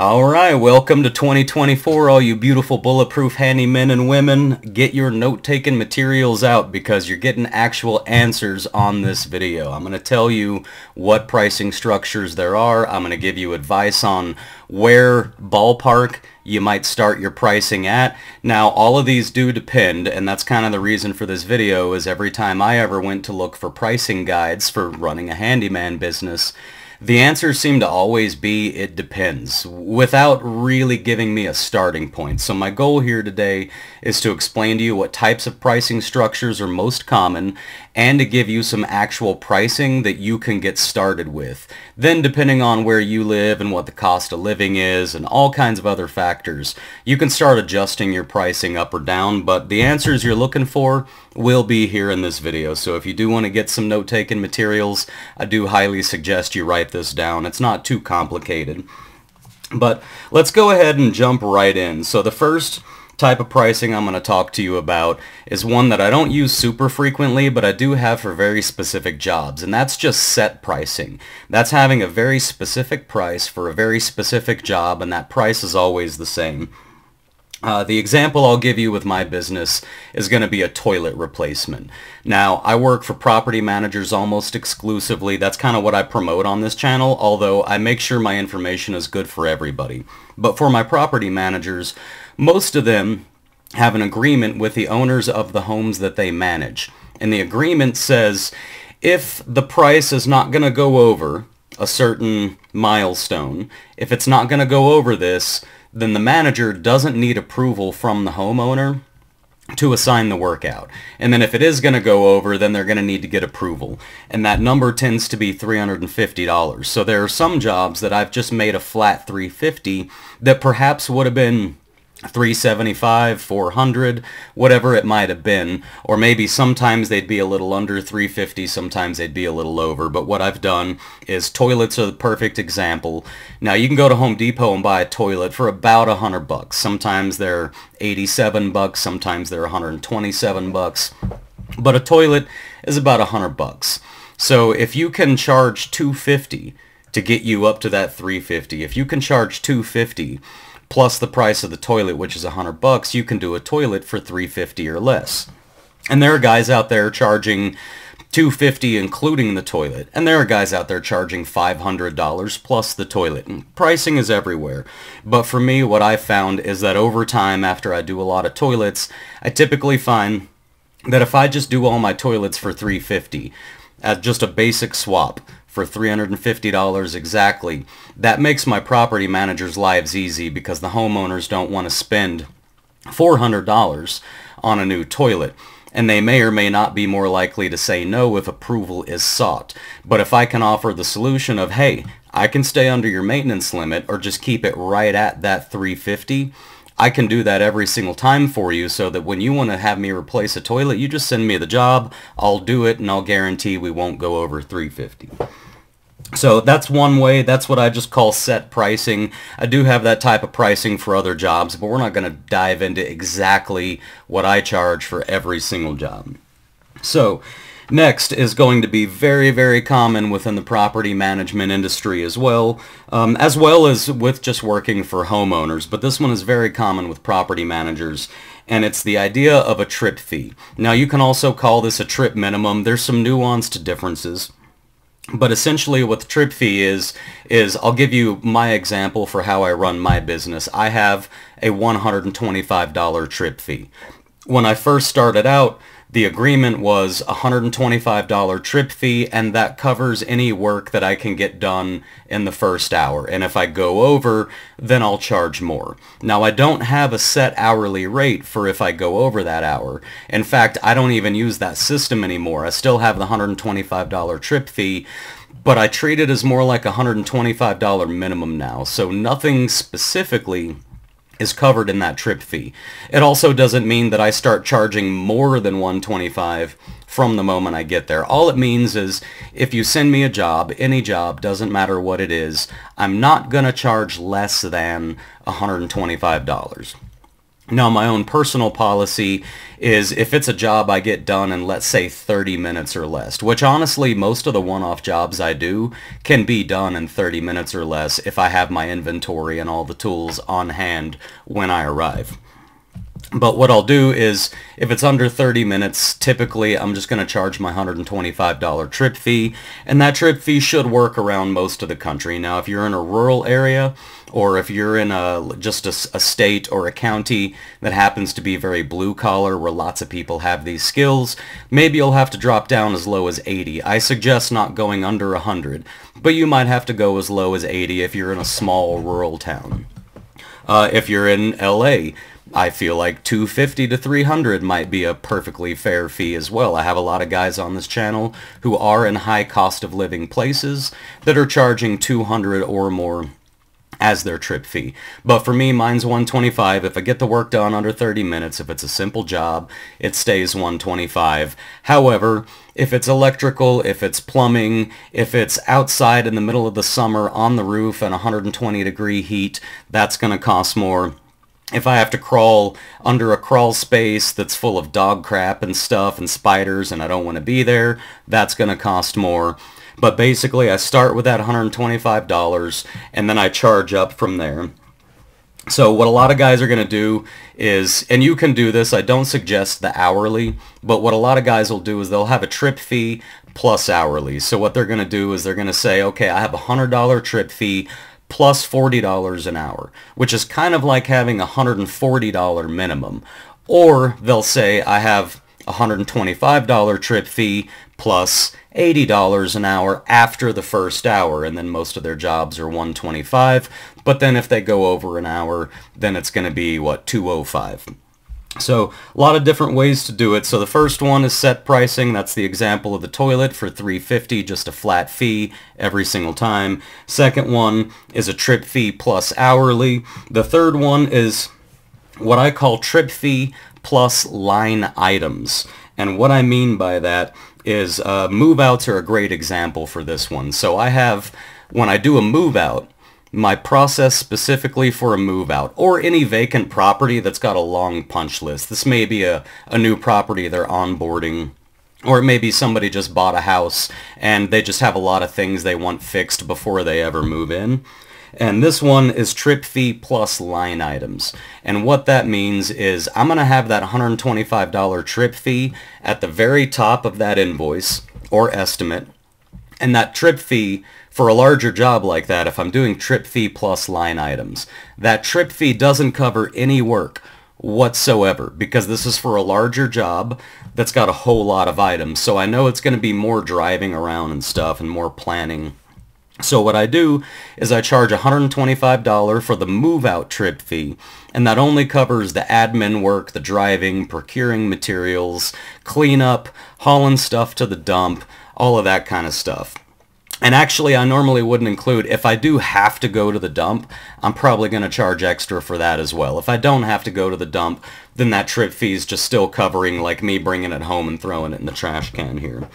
Alright, welcome to 2024, all you beautiful bulletproof handymen and women. Get your note-taking materials out because you're getting actual answers on this video. I'm going to tell you what pricing structures there are. I'm going to give you advice on where ballpark you might start your pricing at. Now, all of these do depend, and that's kind of the reason for this video, is every time I ever went to look for pricing guides for running a handyman business, the answers seem to always be it depends, without really giving me a starting point. So my goal here today is to explain to you what types of pricing structures are most common and to give you some actual pricing that you can get started with. Then depending on where you live and what the cost of living is and all kinds of other factors, you can start adjusting your pricing up or down, but the answers you're looking for will be here in this video. So if you do want to get some note-taking materials, I do highly suggest you write this down. It's not too complicated. But let's go ahead and jump right in. So the first type of pricing I'm going to talk to you about is one that I don't use super frequently, but I do have for very specific jobs, and that's just set pricing. That's having a very specific price for a very specific job, and that price is always the same. Uh, the example I'll give you with my business is going to be a toilet replacement. Now, I work for property managers almost exclusively. That's kind of what I promote on this channel, although I make sure my information is good for everybody. But for my property managers, most of them have an agreement with the owners of the homes that they manage. And the agreement says if the price is not going to go over a certain milestone, if it's not going to go over this, then the manager doesn't need approval from the homeowner to assign the workout. And then if it is going to go over, then they're going to need to get approval. And that number tends to be $350. So there are some jobs that I've just made a flat 350 that perhaps would have been 375, 400, whatever it might have been. Or maybe sometimes they'd be a little under 350, sometimes they'd be a little over. But what I've done is toilets are the perfect example. Now you can go to Home Depot and buy a toilet for about a hundred bucks. Sometimes they're 87 bucks, sometimes they're 127 bucks. But a toilet is about a hundred bucks. So if you can charge 250 to get you up to that 350, if you can charge 250 plus the price of the toilet, which is a hundred bucks, you can do a toilet for 350 or less. And there are guys out there charging 250 including the toilet. And there are guys out there charging $500 plus the toilet. And pricing is everywhere. But for me, what I found is that over time, after I do a lot of toilets, I typically find that if I just do all my toilets for 350 at just a basic swap, for $350 exactly. That makes my property managers' lives easy because the homeowners don't want to spend $400 on a new toilet. And they may or may not be more likely to say no if approval is sought. But if I can offer the solution of, hey, I can stay under your maintenance limit or just keep it right at that 350 I can do that every single time for you so that when you want to have me replace a toilet, you just send me the job, I'll do it, and I'll guarantee we won't go over 350 so that's one way. That's what I just call set pricing. I do have that type of pricing for other jobs, but we're not going to dive into exactly what I charge for every single job. So next is going to be very, very common within the property management industry as well, um, as well as with just working for homeowners. But this one is very common with property managers, and it's the idea of a trip fee. Now you can also call this a trip minimum. There's some nuanced to differences. But essentially what the trip fee is, is I'll give you my example for how I run my business. I have a $125 trip fee. When I first started out, the agreement was a $125 trip fee and that covers any work that I can get done in the first hour. And if I go over, then I'll charge more. Now I don't have a set hourly rate for if I go over that hour. In fact, I don't even use that system anymore. I still have the $125 trip fee but I treat it as more like a $125 minimum now. So nothing specifically is covered in that trip fee. It also doesn't mean that I start charging more than 125 from the moment I get there. All it means is if you send me a job, any job, doesn't matter what it is, I'm not going to charge less than $125. Now, my own personal policy is if it's a job I get done in, let's say, 30 minutes or less, which honestly, most of the one-off jobs I do can be done in 30 minutes or less if I have my inventory and all the tools on hand when I arrive. But what I'll do is, if it's under 30 minutes, typically I'm just going to charge my $125 trip fee, and that trip fee should work around most of the country. Now, if you're in a rural area, or if you're in a just a, a state or a county that happens to be very blue collar, where lots of people have these skills, maybe you'll have to drop down as low as 80. I suggest not going under 100, but you might have to go as low as 80 if you're in a small rural town. Uh, if you're in LA, I feel like 250 to 300 might be a perfectly fair fee as well. I have a lot of guys on this channel who are in high cost of living places that are charging 200 or more as their trip fee. But for me, mine's 125. If I get the work done under 30 minutes, if it's a simple job, it stays 125. However, if it's electrical, if it's plumbing, if it's outside in the middle of the summer on the roof in 120 degree heat, that's going to cost more if I have to crawl under a crawl space that's full of dog crap and stuff and spiders and I don't want to be there, that's going to cost more. But basically I start with that $125 and then I charge up from there. So what a lot of guys are going to do is, and you can do this, I don't suggest the hourly, but what a lot of guys will do is they'll have a trip fee plus hourly. So what they're going to do is they're going to say, okay, I have a $100 trip fee, plus $40 an hour, which is kind of like having a $140 minimum. Or they'll say, I have a $125 trip fee plus $80 an hour after the first hour, and then most of their jobs are 125 but then if they go over an hour, then it's going to be, what, 205 so a lot of different ways to do it. So the first one is set pricing. That's the example of the toilet for 350 just a flat fee every single time. Second one is a trip fee plus hourly. The third one is what I call trip fee plus line items. And what I mean by that is uh, move outs are a great example for this one. So I have, when I do a move out, my process specifically for a move out or any vacant property that's got a long punch list. This may be a, a new property they're onboarding or it may be somebody just bought a house and they just have a lot of things they want fixed before they ever move in. And this one is trip fee plus line items. And what that means is I'm going to have that $125 trip fee at the very top of that invoice or estimate. And that trip fee for a larger job like that, if I'm doing trip fee plus line items, that trip fee doesn't cover any work whatsoever because this is for a larger job that's got a whole lot of items. So I know it's going to be more driving around and stuff and more planning. So what I do is I charge $125 for the move out trip fee and that only covers the admin work, the driving, procuring materials, cleanup, hauling stuff to the dump, all of that kind of stuff. And actually, I normally wouldn't include, if I do have to go to the dump, I'm probably going to charge extra for that as well. If I don't have to go to the dump, then that trip fee is just still covering like me bringing it home and throwing it in the trash can here.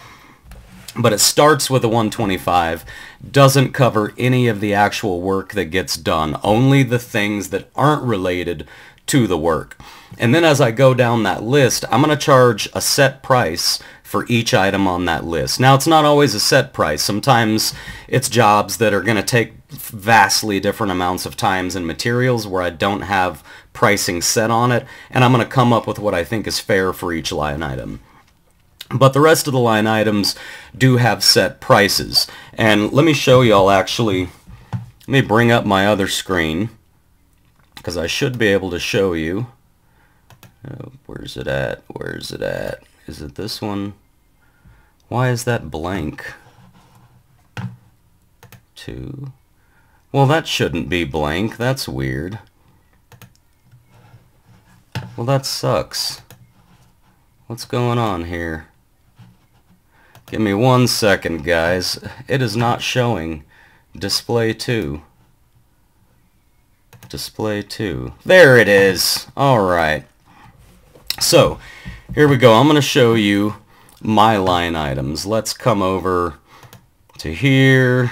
But it starts with a 125, doesn't cover any of the actual work that gets done, only the things that aren't related to the work. And then as I go down that list, I'm going to charge a set price for each item on that list. Now, it's not always a set price. Sometimes it's jobs that are going to take vastly different amounts of times and materials where I don't have pricing set on it, and I'm going to come up with what I think is fair for each line item. But the rest of the line items do have set prices. And let me show you all actually, let me bring up my other screen because I should be able to show you. Where's it at? Where's it at? Is it this one? Why is that blank? Two. Well, that shouldn't be blank. That's weird. Well, that sucks. What's going on here? Give me one second, guys. It is not showing display 2. Display 2. There it is. Alright. So, here we go. I'm going to show you my line items. Let's come over to here.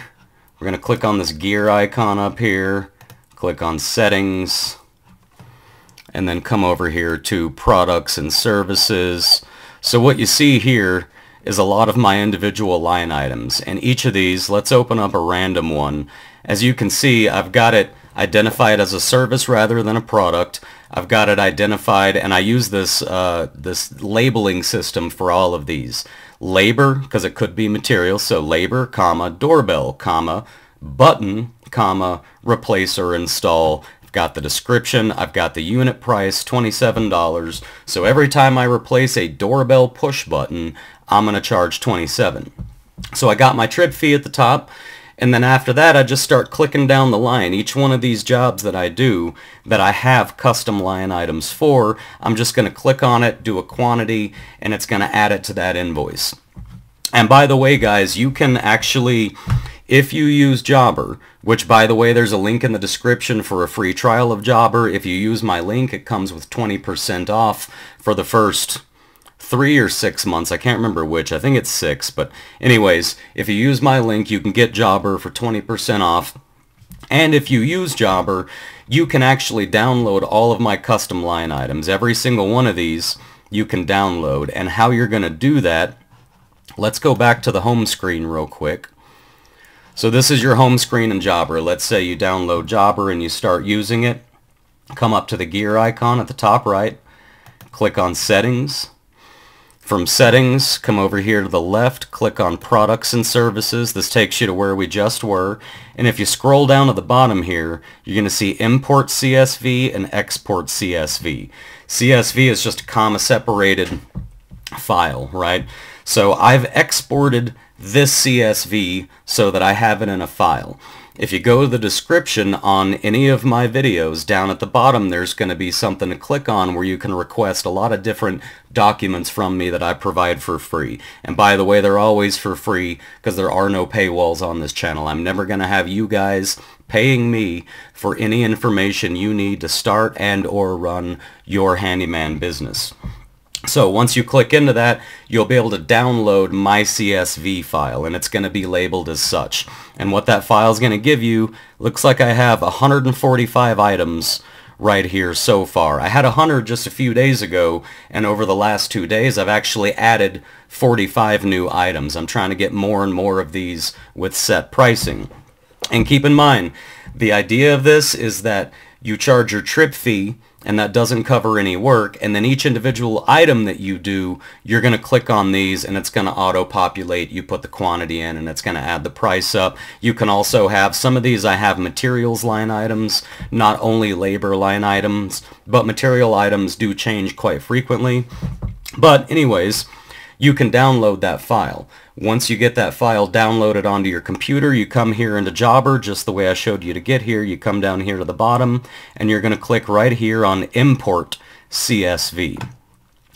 We're going to click on this gear icon up here. Click on settings. and then come over here to products and services. So what you see here is a lot of my individual line items. And each of these, let's open up a random one. As you can see, I've got it identified as a service rather than a product. I've got it identified, and I use this, uh, this labeling system for all of these. Labor, because it could be material, so labor, comma, doorbell, comma, button, comma, replace or install. I've got the description, I've got the unit price, $27. So every time I replace a doorbell push button, I'm going to charge 27. So I got my trip fee at the top. And then after that, I just start clicking down the line. Each one of these jobs that I do that I have custom line items for, I'm just going to click on it, do a quantity, and it's going to add it to that invoice. And by the way, guys, you can actually, if you use Jobber, which by the way, there's a link in the description for a free trial of Jobber. If you use my link, it comes with 20% off for the first three or six months. I can't remember which. I think it's six. But anyways, if you use my link, you can get Jobber for 20% off. And if you use Jobber, you can actually download all of my custom line items. Every single one of these you can download. And how you're going to do that, let's go back to the home screen real quick. So this is your home screen in Jobber. Let's say you download Jobber and you start using it. Come up to the gear icon at the top right. Click on Settings. From settings, come over here to the left, click on products and services. This takes you to where we just were. And if you scroll down to the bottom here, you're going to see import CSV and export CSV. CSV is just a comma separated file, right? So I've exported this CSV so that I have it in a file. If you go to the description on any of my videos, down at the bottom there's going to be something to click on where you can request a lot of different documents from me that I provide for free. And by the way, they're always for free because there are no paywalls on this channel. I'm never going to have you guys paying me for any information you need to start and or run your handyman business. So once you click into that, you'll be able to download my CSV file, and it's going to be labeled as such. And what that file is going to give you, looks like I have 145 items right here so far. I had 100 just a few days ago, and over the last two days, I've actually added 45 new items. I'm trying to get more and more of these with set pricing. And keep in mind, the idea of this is that you charge your trip fee and that doesn't cover any work and then each individual item that you do you're going to click on these and it's going to auto populate you put the quantity in and it's going to add the price up. You can also have some of these I have materials line items not only labor line items but material items do change quite frequently. But anyways you can download that file. Once you get that file downloaded onto your computer, you come here into Jobber, just the way I showed you to get here. You come down here to the bottom, and you're going to click right here on Import CSV.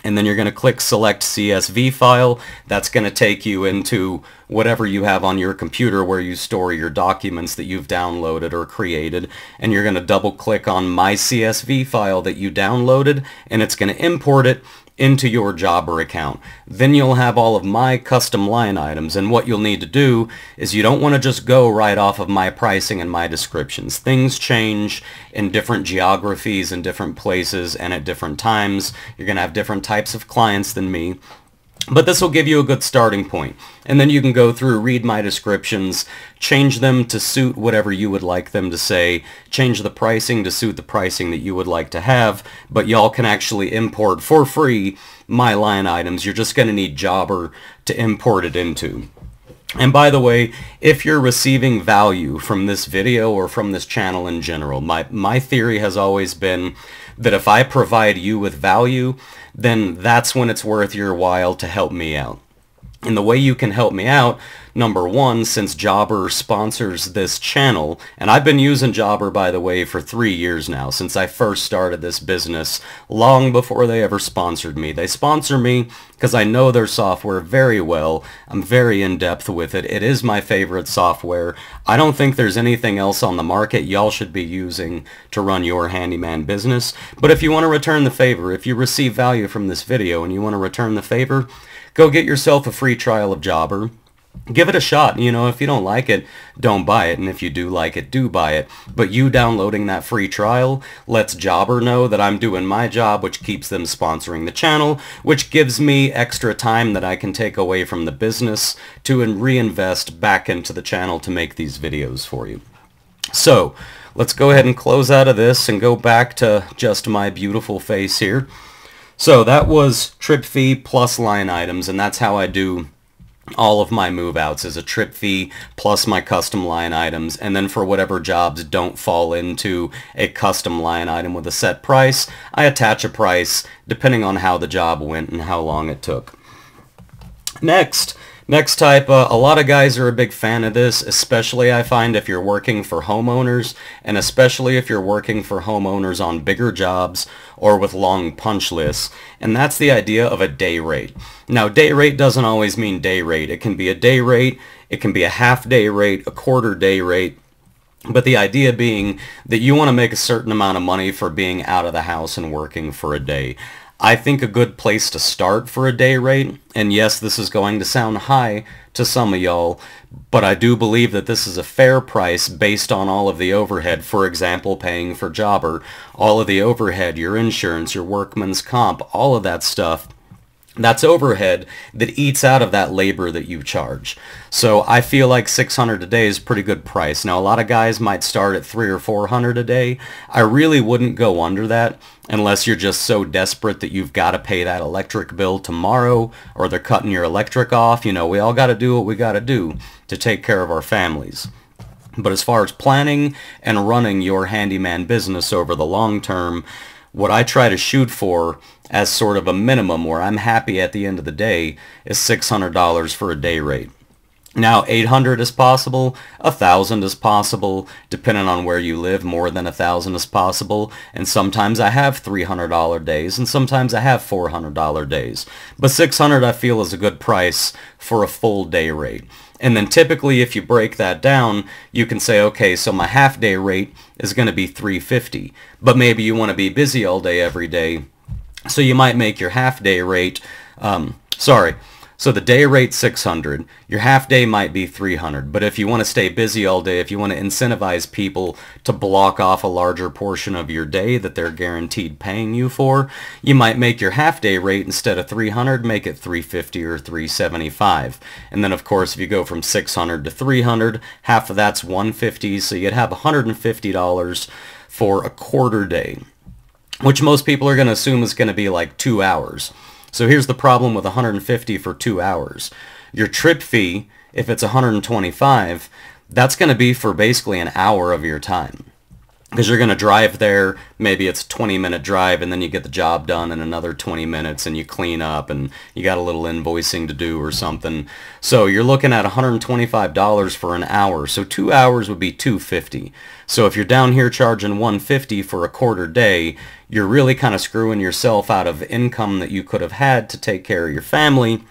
And then you're going to click Select CSV File. That's going to take you into whatever you have on your computer where you store your documents that you've downloaded or created. And you're going to double click on My CSV file that you downloaded, and it's going to import it into your Jobber account. Then you'll have all of my custom line items and what you'll need to do is you don't want to just go right off of my pricing and my descriptions. Things change in different geographies and different places and at different times. You're going to have different types of clients than me. But this will give you a good starting point. And then you can go through, read my descriptions, change them to suit whatever you would like them to say, change the pricing to suit the pricing that you would like to have, but y'all can actually import for free my line items. You're just going to need Jobber to import it into. And by the way, if you're receiving value from this video or from this channel in general, my, my theory has always been that if I provide you with value, then that's when it's worth your while to help me out. And the way you can help me out, number one, since Jobber sponsors this channel, and I've been using Jobber, by the way, for three years now, since I first started this business, long before they ever sponsored me. They sponsor me because I know their software very well. I'm very in-depth with it. It is my favorite software. I don't think there's anything else on the market y'all should be using to run your handyman business. But if you want to return the favor, if you receive value from this video and you want to return the favor, go get yourself a free trial of Jobber. Give it a shot. You know, if you don't like it, don't buy it. And if you do like it, do buy it. But you downloading that free trial lets Jobber know that I'm doing my job, which keeps them sponsoring the channel, which gives me extra time that I can take away from the business to reinvest back into the channel to make these videos for you. So, let's go ahead and close out of this and go back to just my beautiful face here. So that was trip fee plus line items, and that's how I do all of my move outs is a trip fee plus my custom line items and then for whatever jobs don't fall into a custom line item with a set price I attach a price depending on how the job went and how long it took. Next Next type, uh, a lot of guys are a big fan of this, especially I find if you're working for homeowners, and especially if you're working for homeowners on bigger jobs or with long punch lists, and that's the idea of a day rate. Now, day rate doesn't always mean day rate. It can be a day rate, it can be a half day rate, a quarter day rate, but the idea being that you want to make a certain amount of money for being out of the house and working for a day. I think a good place to start for a day rate, and yes, this is going to sound high to some of y'all, but I do believe that this is a fair price based on all of the overhead. For example, paying for jobber, all of the overhead, your insurance, your workman's comp, all of that stuff that's overhead that eats out of that labor that you charge. So I feel like 600 a day is a pretty good price. Now a lot of guys might start at 3 or 400 a day. I really wouldn't go under that unless you're just so desperate that you've got to pay that electric bill tomorrow or they're cutting your electric off. You know, we all got to do what we got to do to take care of our families. But as far as planning and running your handyman business over the long term, what I try to shoot for as sort of a minimum where I'm happy at the end of the day is $600 for a day rate. Now, 800 is possible, 1,000 is possible, depending on where you live, more than 1,000 is possible, and sometimes I have $300 days, and sometimes I have $400 days. But 600 I feel is a good price for a full day rate. And then typically if you break that down, you can say, okay, so my half day rate is going to be 350. But maybe you want to be busy all day every day. So you might make your half day rate, um, sorry, so the day rate 600, your half day might be 300, but if you want to stay busy all day, if you want to incentivize people to block off a larger portion of your day that they're guaranteed paying you for, you might make your half day rate instead of 300, make it 350 or 375. And then of course if you go from 600 to 300, half of that's 150, so you'd have $150 for a quarter day, which most people are going to assume is going to be like two hours. So here's the problem with 150 for two hours. Your trip fee, if it's 125, that's going to be for basically an hour of your time. Because you're going to drive there, maybe it's a 20 minute drive and then you get the job done in another 20 minutes and you clean up and you got a little invoicing to do or something. So you're looking at $125 for an hour. So two hours would be 250. So if you're down here charging 150 for a quarter day, you're really kind of screwing yourself out of income that you could have had to take care of your family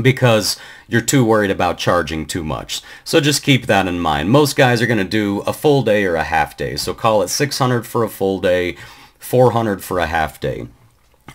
because you're too worried about charging too much. So just keep that in mind. Most guys are going to do a full day or a half day. So call it 600 for a full day, 400 for a half day.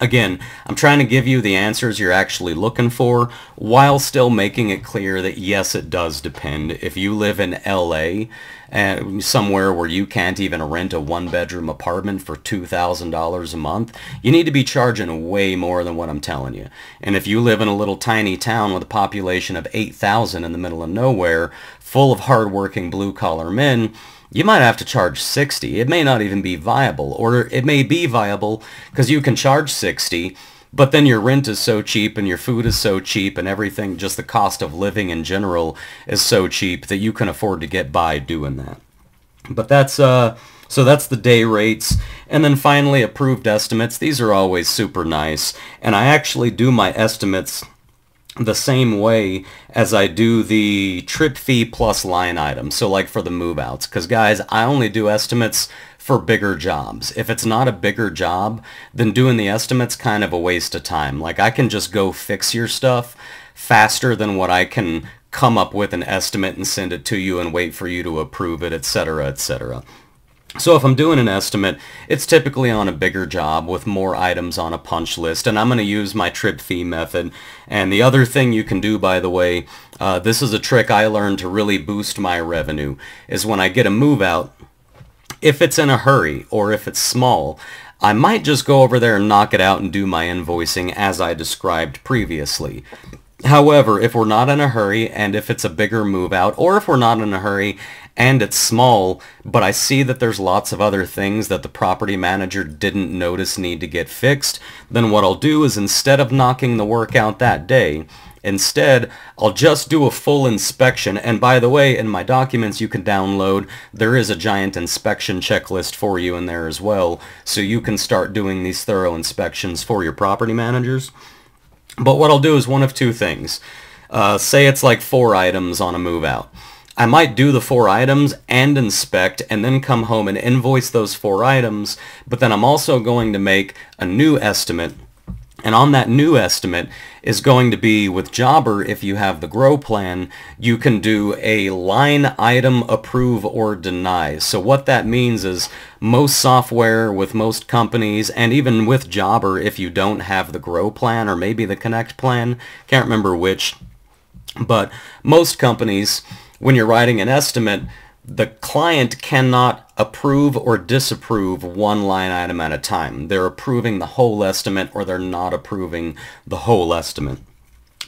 Again, I'm trying to give you the answers you're actually looking for while still making it clear that yes, it does depend. If you live in LA, uh, somewhere where you can't even rent a one-bedroom apartment for $2,000 a month, you need to be charging way more than what I'm telling you. And if you live in a little tiny town with a population of 8,000 in the middle of nowhere, full of hardworking blue-collar men, you might have to charge 60. It may not even be viable, or it may be viable because you can charge 60, but then your rent is so cheap and your food is so cheap and everything, just the cost of living in general is so cheap that you can afford to get by doing that. But that's, uh, so that's the day rates. And then finally, approved estimates. These are always super nice. And I actually do my estimates the same way as I do the trip fee plus line item. So like for the move outs. Because guys, I only do estimates for bigger jobs. If it's not a bigger job, then doing the estimates kind of a waste of time. Like I can just go fix your stuff faster than what I can come up with an estimate and send it to you and wait for you to approve it, etc., etc. So if I'm doing an estimate, it's typically on a bigger job with more items on a punch list, and I'm going to use my trip fee method. And the other thing you can do, by the way, uh, this is a trick I learned to really boost my revenue, is when I get a move out, if it's in a hurry or if it's small, I might just go over there and knock it out and do my invoicing as I described previously. However, if we're not in a hurry and if it's a bigger move out, or if we're not in a hurry and it's small, but I see that there's lots of other things that the property manager didn't notice need to get fixed, then what I'll do is instead of knocking the work out that day, Instead, I'll just do a full inspection. And by the way, in my documents you can download, there is a giant inspection checklist for you in there as well. So you can start doing these thorough inspections for your property managers. But what I'll do is one of two things. Uh, say it's like four items on a move out. I might do the four items and inspect and then come home and invoice those four items, but then I'm also going to make a new estimate and on that new estimate is going to be with Jobber, if you have the grow plan, you can do a line item approve or deny. So what that means is most software with most companies and even with Jobber, if you don't have the grow plan or maybe the connect plan, can't remember which, but most companies, when you're writing an estimate, the client cannot approve or disapprove one line item at a time. They're approving the whole estimate or they're not approving the whole estimate.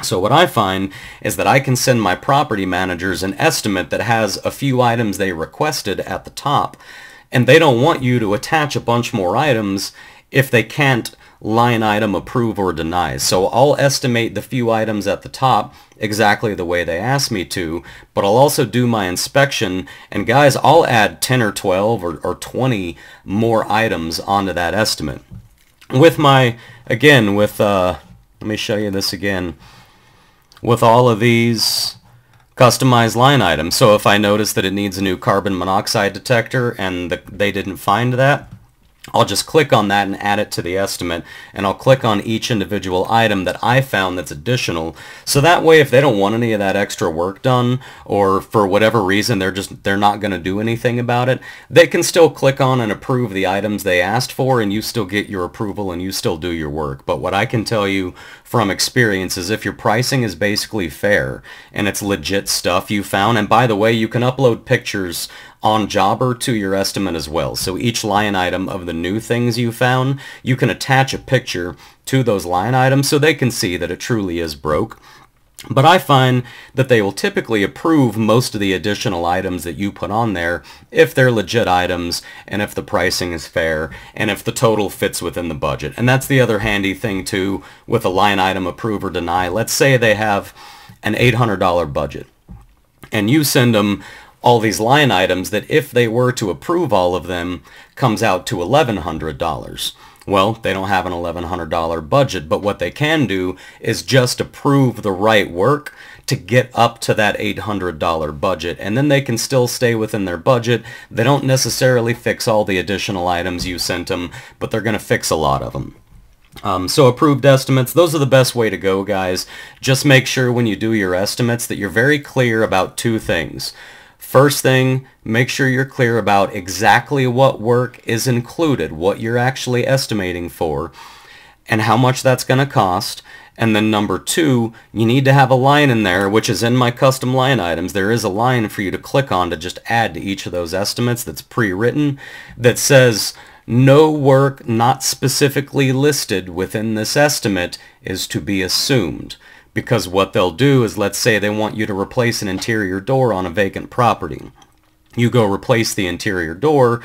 So what I find is that I can send my property managers an estimate that has a few items they requested at the top, and they don't want you to attach a bunch more items if they can't line item approve or deny. So I'll estimate the few items at the top exactly the way they ask me to, but I'll also do my inspection, and guys, I'll add 10 or 12 or, or 20 more items onto that estimate. With my, again, with, uh, let me show you this again, with all of these customized line items. So if I notice that it needs a new carbon monoxide detector and the, they didn't find that, I'll just click on that and add it to the estimate and I'll click on each individual item that I found that's additional. So that way if they don't want any of that extra work done or for whatever reason they're just they're not going to do anything about it they can still click on and approve the items they asked for and you still get your approval and you still do your work. But what I can tell you from experience is if your pricing is basically fair and it's legit stuff you found and by the way you can upload pictures on Jobber to your estimate as well. So each line item of the new things you found, you can attach a picture to those line items so they can see that it truly is broke. But I find that they will typically approve most of the additional items that you put on there if they're legit items and if the pricing is fair and if the total fits within the budget. And that's the other handy thing too with a line item approve or deny. Let's say they have an $800 budget and you send them all these line items that if they were to approve all of them comes out to $1,100. Well, they don't have an $1,100 budget, but what they can do is just approve the right work to get up to that $800 budget, and then they can still stay within their budget. They don't necessarily fix all the additional items you sent them, but they're going to fix a lot of them. Um, so approved estimates, those are the best way to go, guys. Just make sure when you do your estimates that you're very clear about two things. First thing, make sure you're clear about exactly what work is included, what you're actually estimating for, and how much that's going to cost. And then number two, you need to have a line in there, which is in my custom line items. There is a line for you to click on to just add to each of those estimates that's pre-written that says no work not specifically listed within this estimate is to be assumed. Because what they'll do is, let's say they want you to replace an interior door on a vacant property. You go replace the interior door,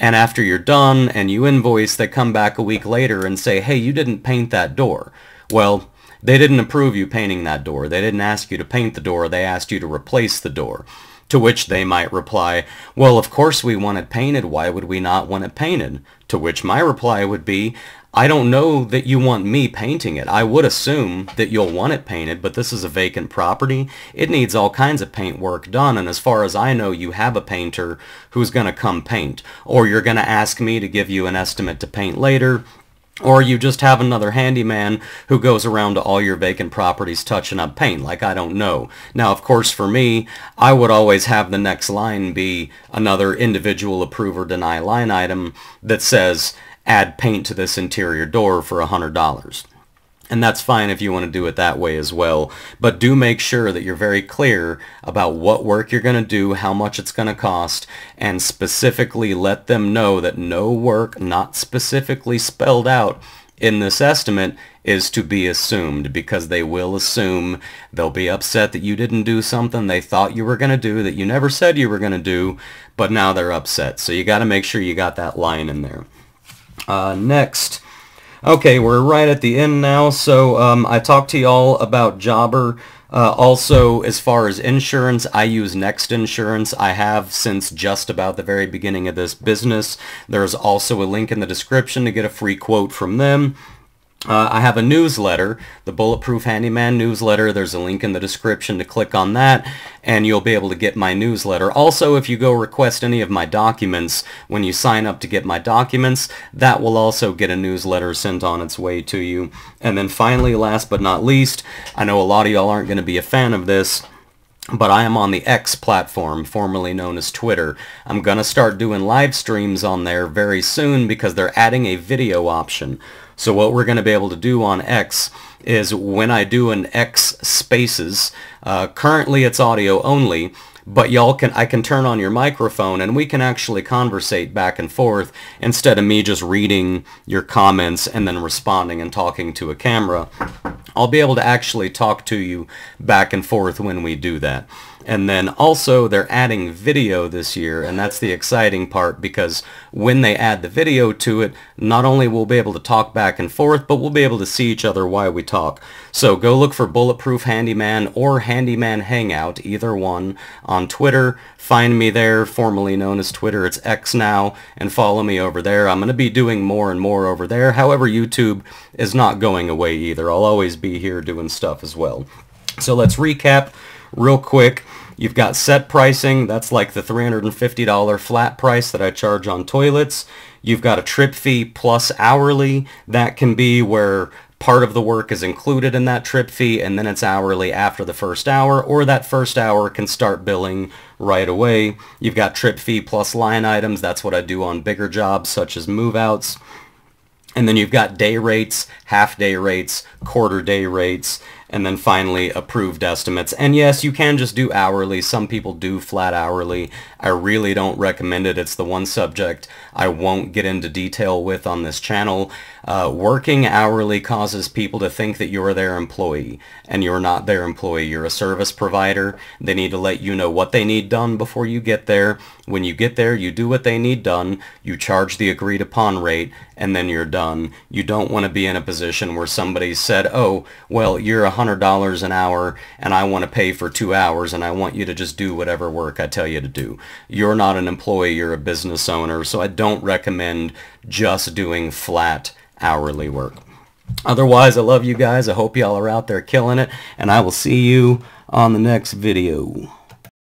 and after you're done and you invoice, they come back a week later and say, hey, you didn't paint that door. Well, they didn't approve you painting that door. They didn't ask you to paint the door. They asked you to replace the door. To which they might reply, well, of course we want it painted. Why would we not want it painted? To which my reply would be, I don't know that you want me painting it. I would assume that you'll want it painted, but this is a vacant property. It needs all kinds of paint work done, and as far as I know, you have a painter who's going to come paint. Or you're going to ask me to give you an estimate to paint later, Or you just have another handyman who goes around to all your vacant properties touching up paint, like I don't know. Now, of course, for me, I would always have the next line be another individual approve or deny line item that says, add paint to this interior door for $100. And that's fine if you want to do it that way as well. But do make sure that you're very clear about what work you're going to do, how much it's going to cost, and specifically let them know that no work not specifically spelled out in this estimate is to be assumed because they will assume they'll be upset that you didn't do something they thought you were going to do that you never said you were going to do, but now they're upset. So you got to make sure you got that line in there. Uh, next, Okay, we're right at the end now. So um, I talked to y'all about Jobber. Uh, also, as far as insurance, I use Next Insurance. I have since just about the very beginning of this business. There's also a link in the description to get a free quote from them. Uh, I have a newsletter, the Bulletproof Handyman newsletter. There's a link in the description to click on that, and you'll be able to get my newsletter. Also, if you go request any of my documents, when you sign up to get my documents, that will also get a newsletter sent on its way to you. And then finally, last but not least, I know a lot of y'all aren't going to be a fan of this, but I am on the X platform, formerly known as Twitter. I'm going to start doing live streams on there very soon because they're adding a video option. So what we're going to be able to do on X is when I do an X Spaces, uh, currently it's audio only, but y'all can I can turn on your microphone and we can actually conversate back and forth instead of me just reading your comments and then responding and talking to a camera. I'll be able to actually talk to you back and forth when we do that. And then also they're adding video this year, and that's the exciting part because when they add the video to it, not only will we be able to talk back and forth, but we'll be able to see each other while we talk. So go look for Bulletproof Handyman or Handyman Hangout, either one, on Twitter. Find me there, formerly known as Twitter. It's X now, and follow me over there. I'm going to be doing more and more over there. However, YouTube is not going away either. I'll always be here doing stuff as well. So let's recap real quick. You've got set pricing. That's like the $350 flat price that I charge on toilets. You've got a trip fee plus hourly. That can be where part of the work is included in that trip fee and then it's hourly after the first hour or that first hour can start billing right away. You've got trip fee plus line items. That's what I do on bigger jobs such as move outs. And then you've got day rates, half day rates, quarter day rates, and then finally approved estimates. And yes, you can just do hourly. Some people do flat hourly. I really don't recommend it. It's the one subject I won't get into detail with on this channel. Uh, working hourly causes people to think that you're their employee, and you're not their employee. You're a service provider. They need to let you know what they need done before you get there. When you get there, you do what they need done. You charge the agreed upon rate, and then you're done. You don't want to be in a position where somebody said, oh, well, you're a $100 an hour and I want to pay for two hours and I want you to just do whatever work I tell you to do. You're not an employee, you're a business owner, so I don't recommend just doing flat hourly work. Otherwise, I love you guys. I hope y'all are out there killing it, and I will see you on the next video.